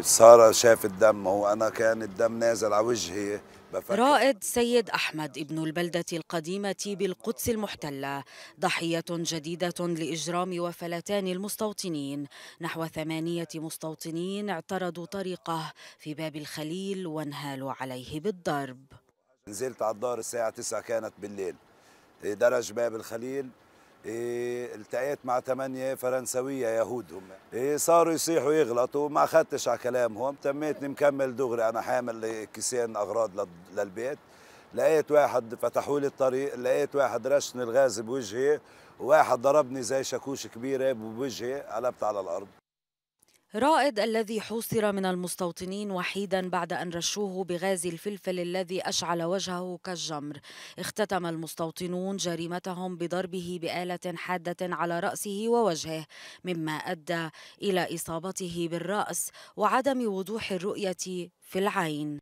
صار شاف الدم وأنا كان الدم نازل على وجهي. بفكر رائد سيد أحمد ابن البلدة القديمة بالقدس المحتلة. ضحية جديدة لإجرام وفلتان المستوطنين. نحو ثمانية مستوطنين اعترضوا طريقه في باب الخليل وانهالوا عليه بالضرب. نزلت على الدار الساعة 9 كانت بالليل. درج باب الخليل. إيه التقيت مع ثمانية فرنسوية يهود هم إيه صاروا يصيحوا يغلطوا ما أخذتش على كلامهم. تميتني مكمل دغري أنا حامل كيسين أغراض لل- للبيت. لقيت واحد فتحوا لي الطريق لقيت واحد رشني الغاز بوجهي وواحد ضربني زي شاكوش كبيرة بوجهي قلبت على الأرض. رائد الذي حوصر من المستوطنين وحيدا بعد أن رشوه بغاز الفلفل الذي أشعل وجهه كالجمر. اختتم المستوطنون جريمتهم بضربه بآلة حادة على رأسه ووجهه مما أدى إلى إصابته بالرأس وعدم وضوح الرؤية في العين.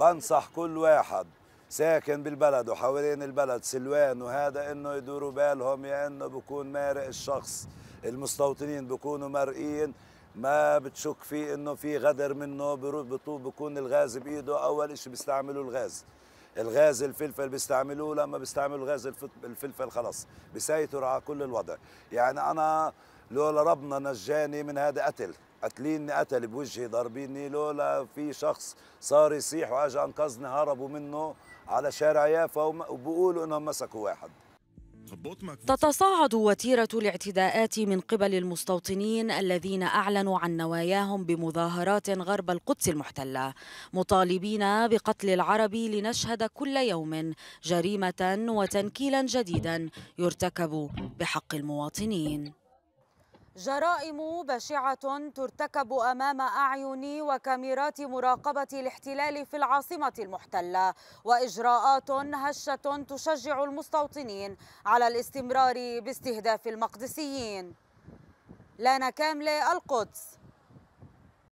بنصح كل واحد ساكن بالبلد وحوالين البلد سلوان وهذا إنه يدوروا بالهم يا إنه بكون مارق الشخص. المستوطنين بكونوا مرئيين ما بتشك فيه إنه في غدر منه بطوب بكون الغاز بإيده. أول شيء بيستعملوا الغاز. الغاز الفلفل بيستعملوه لما بيستعملوا الغاز الفلفل خلص بيسيطر على كل الوضع. يعني أنا لولا ربنا نجاني من هذا قتل. قتليني قتل بوجهي ضاربيني لولا في شخص صار يصيح واجى أنقذني هربوا منه على شارع يافا وبقولوا إنهم مسكوا واحد. تتصاعد وتيرة الاعتداءات من قبل المستوطنين الذين أعلنوا عن نواياهم بمظاهرات غرب القدس المحتلة مطالبين بقتل العرب لنشهد كل يوم جريمة وتنكيلا جديدا يرتكب بحق المواطنين. جرائم بشعة ترتكب أمام أعين وكاميرات مراقبة الاحتلال في العاصمة المحتلة وإجراءات هشة تشجع المستوطنين على الاستمرار باستهداف المقدسيين. لانا كاملة القدس.